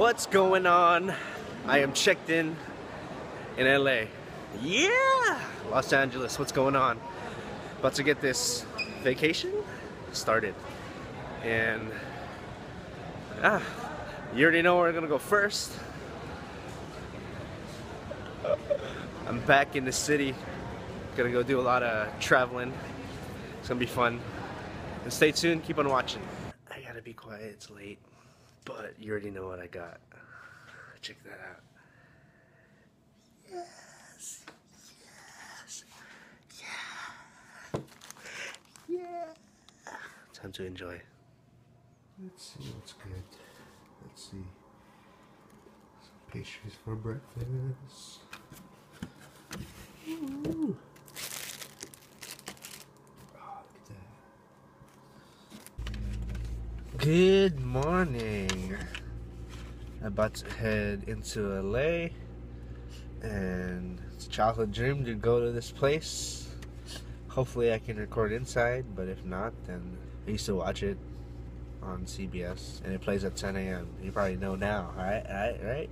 What's going on? I am checked in in LA. Yeah! Los Angeles, what's going on? About to get this vacation started. And ah, you already know where I'm gonna go first. I'm back in the city. Gonna go do a lot of traveling. It's gonna be fun. And stay tuned, keep on watching. I gotta be quiet, it's late. But you already know what I got. Check that out. Yes. Yes. Yeah. Yeah. Time to enjoy. Let's see what's good. Let's see. Some pastries for breakfast. Ooh. Good morning. About to head into LA and it's a childhood dream to go to this place. Hopefully I can record inside, but if not, then I used to watch it on CBS and it plays at 10 a.m. You probably know now, alright? Alright, right?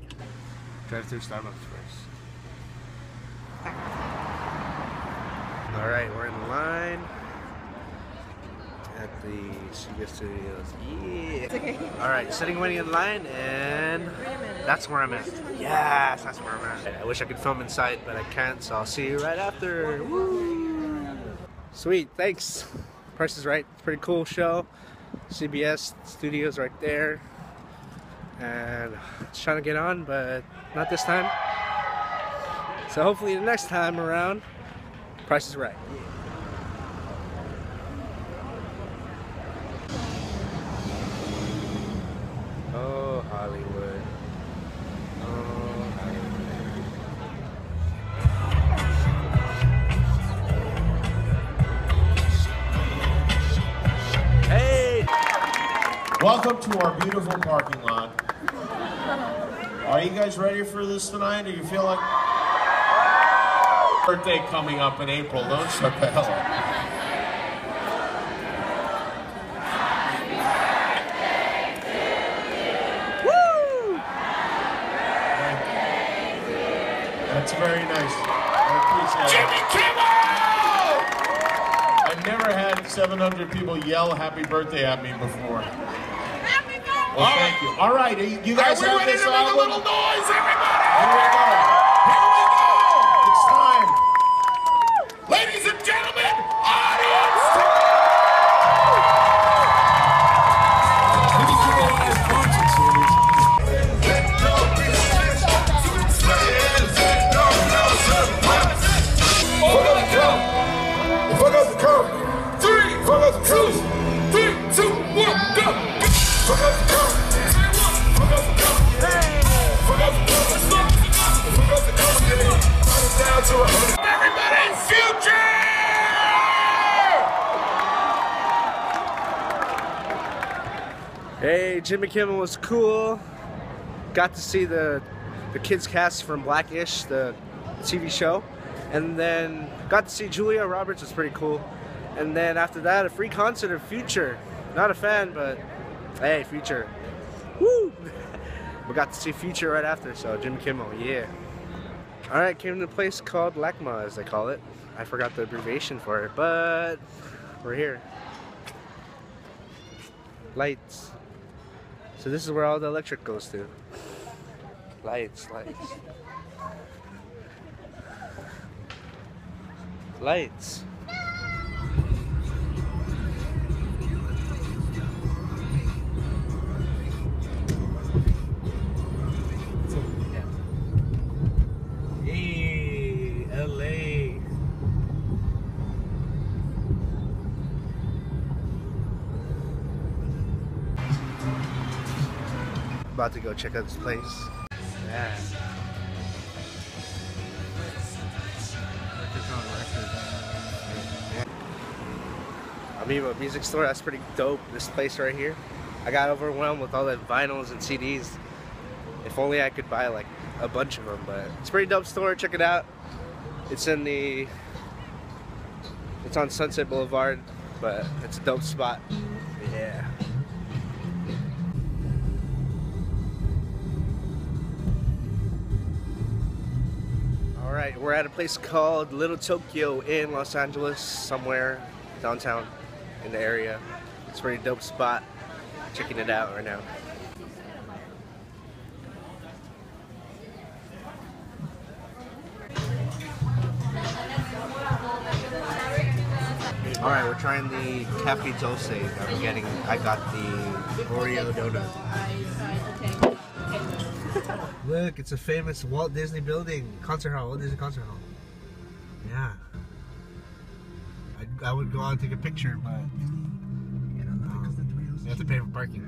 Drive through Starbucks first. Alright, we're in line at the CBS Studios. Yeah. It's okay. All right, sitting waiting in line, and that's where I'm at. Yes, that's where I'm at. I wish I could film inside, but I can't, so I'll see you right after. Woo! Sweet, thanks. Price is Right. It's a pretty cool show. CBS Studios right there. And it's trying to get on, but not this time. So hopefully the next time around, Price is Right. Welcome to our beautiful parking lot. Are you guys ready for this tonight? Do you feel like birthday coming up in April? Don't shut the hell up. Woo! That's very nice. I appreciate Jimmy Kimmel! I've never had 700 people yell happy birthday at me before. Well, All thank right. you. All right, you- guys we have ready this to make a little noise, everybody? Here we go. Jimmy Kimmel was cool. Got to see the the kids cast from Blackish, the TV show, and then got to see Julia Roberts. was pretty cool. And then after that, a free concert of Future. Not a fan, but hey, Future. Woo! we got to see Future right after, so Jimmy Kimmel, yeah. All right, came to a place called LACMA, as they call it. I forgot the abbreviation for it, but we're here. Lights. So this is where all the electric goes to. Lights, lights. Lights. About to go check out this place. Amoeba Music Store, that's pretty dope. This place right here. I got overwhelmed with all the vinyls and CDs. If only I could buy like a bunch of them, but it's a pretty dope store. Check it out. It's in the. It's on Sunset Boulevard, but it's a dope spot. Right, we're at a place called Little Tokyo in Los Angeles, somewhere downtown in the area. It's a pretty dope spot. Checking it out right now. All right, we're trying the cafe dulce. I'm getting. I got the Oreo donut. Look, it's a famous Walt Disney building, concert hall, Walt Disney concert hall. Yeah. I, I would go out and take a picture, but um, you have to pay for parking.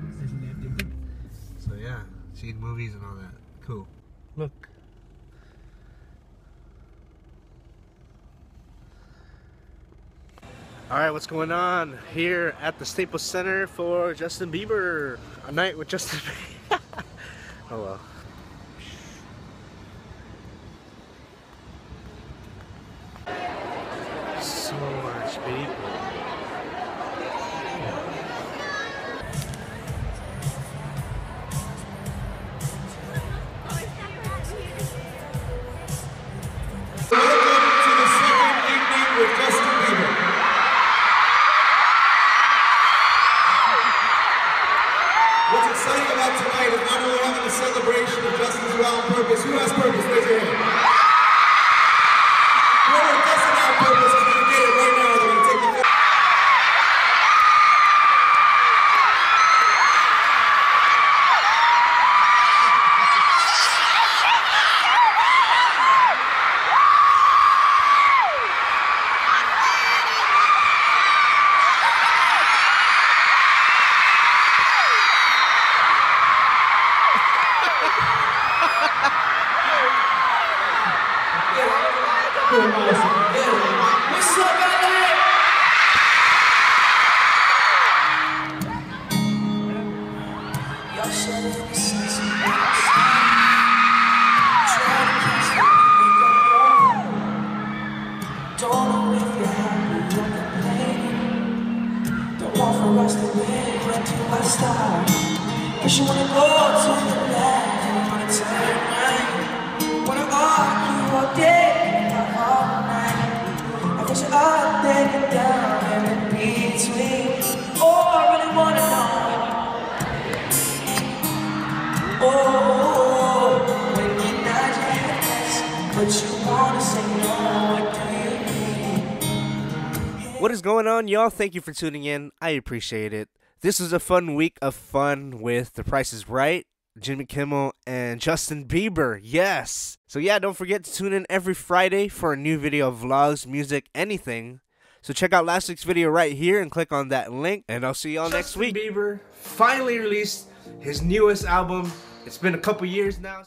So yeah, seeing movies and all that. Cool. Look. All right, what's going on here at the Staples Center for Justin Bieber? A night with Justin Bieber. oh well. So much Don't want for us to win, run to my style. Cause you wanna go to the left, you wanna turn right. Wanna argue all day, and all night. I guess you're up, then you're down, and in between. Oh, I really wanna know. Oh, when you nod your head, but you wanna say no, What is going on, y'all? Thank you for tuning in. I appreciate it. This was a fun week of fun with The Price is Right, Jimmy Kimmel, and Justin Bieber. Yes. So, yeah, don't forget to tune in every Friday for a new video of vlogs, music, anything. So, check out last week's video right here and click on that link. And I'll see y'all next week. Bieber finally released his newest album. It's been a couple years now.